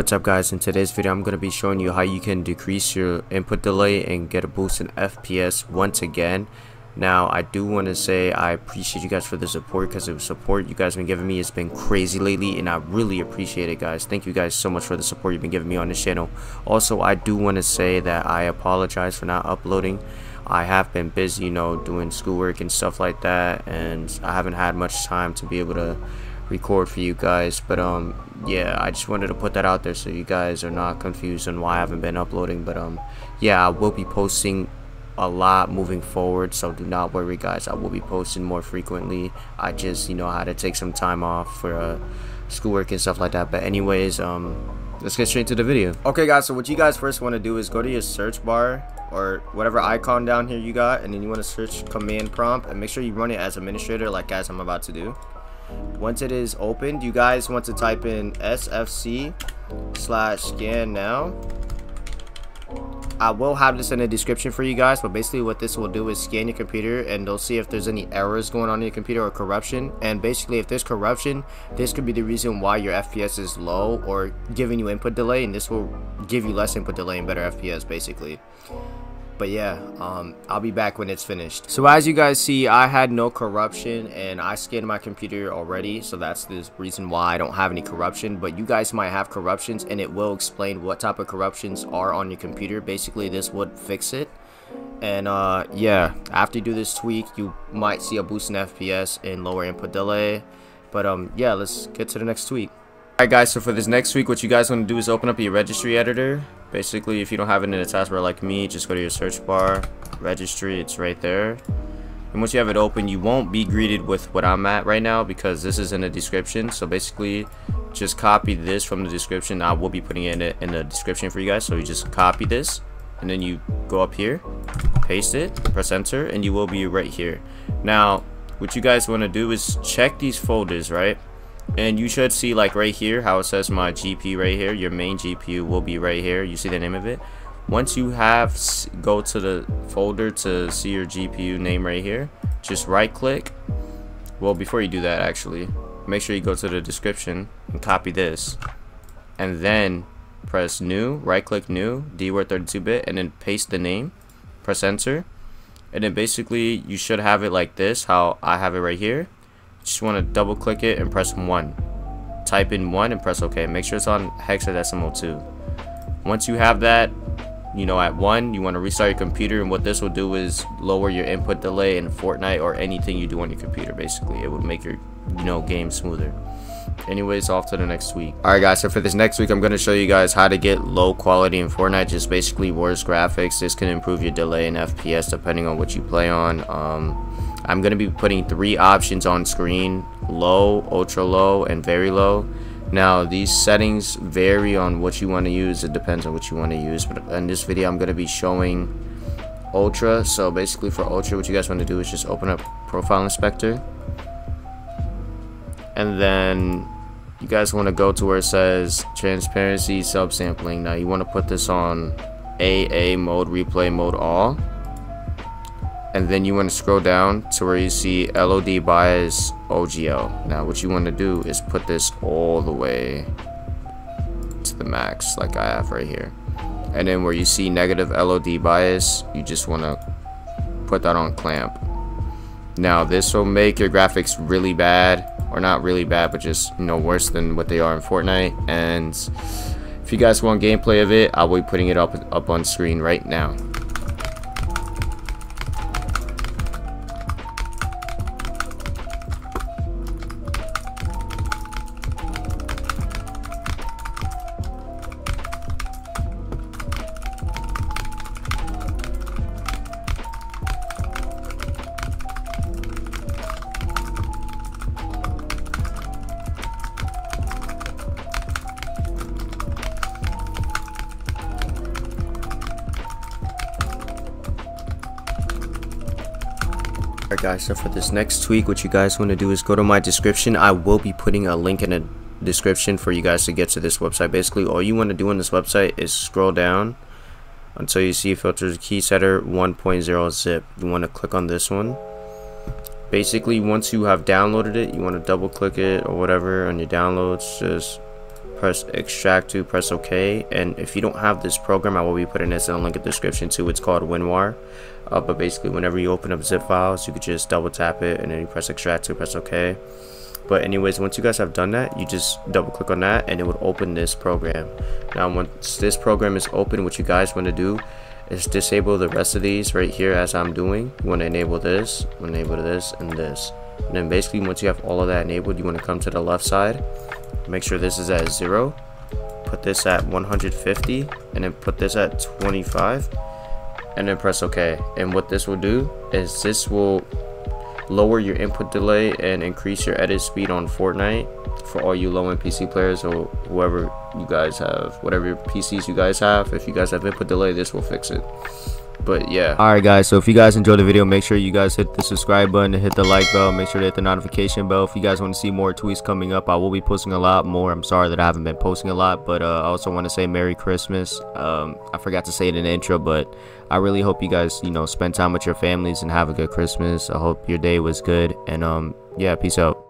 What's up guys, in today's video I'm going to be showing you how you can decrease your input delay and get a boost in FPS once again. Now I do want to say I appreciate you guys for the support because the support you guys have been giving me has been crazy lately and I really appreciate it guys. Thank you guys so much for the support you've been giving me on this channel. Also I do want to say that I apologize for not uploading. I have been busy you know doing schoolwork and stuff like that and I haven't had much time to be able to record for you guys but um yeah i just wanted to put that out there so you guys are not confused on why i haven't been uploading but um yeah i will be posting a lot moving forward so do not worry guys. I will be posting more frequently. I just you know had to take some time off for uh schoolwork and stuff like that but anyways um let's get straight to the video. Okay guys so what you guys first want to do is go to your search bar or whatever icon down here you got and then you want to search command prompt and make sure you run it as administrator like as i'm about to do once it is opened, you guys want to type in sfc slash scan now. I will have this in the description for you guys, but basically what this will do is scan your computer and they'll see if there's any errors going on in your computer or corruption. And basically if there's corruption, this could be the reason why your FPS is low or giving you input delay and this will give you less input delay and better FPS basically but yeah um, i'll be back when it's finished. So as you guys see i had no corruption and i scanned my computer already so that's the reason why i don't have any corruption but you guys might have corruptions and it will explain what type of corruptions are on your computer. Basically this would fix it. And uh, yeah after you do this tweak you might see a boost in fps and lower input delay. But um yeah let's get to the next tweak. Alright guys so for this next week what you guys want to do is open up your registry editor basically if you don't have it in a taskbar like me just go to your search bar registry it's right there. And once you have it open you won't be greeted with what I'm at right now because this is in the description. So basically just copy this from the description. I will be putting it in, it in the description for you guys. So you just copy this and then you go up here paste it press enter and you will be right here. Now what you guys want to do is check these folders right and you should see like right here how it says my GPU right here. Your main GPU will be right here. You see the name of it? Once you have go to the folder to see your GPU name right here just right click well before you do that actually make sure you go to the description and copy this. And then press new right click new dword 32-bit and then paste the name press enter. And then basically you should have it like this how I have it right here just want to double click it and press 1 type in 1 and press OK make sure it's on hexadecimal 2 once you have that you know at 1 you want to restart your computer and what this will do is lower your input delay in Fortnite or anything you do on your computer basically. It would make your you know game smoother. Anyways off to the next week. Alright guys so for this next week i'm going to show you guys how to get low quality in fortnite. Just basically worse graphics. This can improve your delay and fps depending on what you play on. Um I'm going to be putting three options on screen, low, ultra low, and very low. Now, these settings vary on what you want to use. It depends on what you want to use. But in this video, I'm going to be showing ultra. So basically for ultra, what you guys want to do is just open up Profile Inspector. And then you guys want to go to where it says Transparency Supersampling. Now, you want to put this on AA mode, replay mode all and then you want to scroll down to where you see LOD bias OGL. Now what you want to do is put this all the way to the max like I have right here. And then where you see negative LOD bias, you just want to put that on clamp. Now this will make your graphics really bad, or not really bad, but just you know worse than what they are in Fortnite. And if you guys want gameplay of it, I will be putting it up up on screen right now. Guys, so for this next tweak, what you guys want to do is go to my description. I will be putting a link in the description for you guys to get to this website. Basically, all you want to do on this website is scroll down until you see filters key setter 1.0 zip. You want to click on this one. Basically, once you have downloaded it, you want to double click it or whatever on your downloads. Just press extract to press ok. And if you don't have this program i will be putting this in the link in the description too. It's called winrar uh, but basically whenever you open up zip files you could just double tap it and then you press extract to press ok. But anyways once you guys have done that you just double click on that and it would open this program. Now once this program is open what you guys want to do is disable the rest of these right here as I'm doing. You want to enable this enable this and this and then basically once you have all of that enabled you want to come to the left side make sure this is at zero put this at 150 and then put this at 25 and then press ok and what this will do is this will lower your input delay and increase your edit speed on Fortnite for all you low-end PC players or whoever you guys have, whatever PCs you guys have. If you guys have input delay, this will fix it. But yeah. Alright guys, so if you guys enjoyed the video, make sure you guys hit the subscribe button and hit the like bell. Make sure to hit the notification bell. If you guys want to see more tweets coming up, I will be posting a lot more. I'm sorry that I haven't been posting a lot, but uh, I also want to say Merry Christmas. Um, I forgot to say it in the intro, but I really hope you guys, you know, spend time with your families and have a good Christmas. I hope your day was good. And um, yeah, peace out.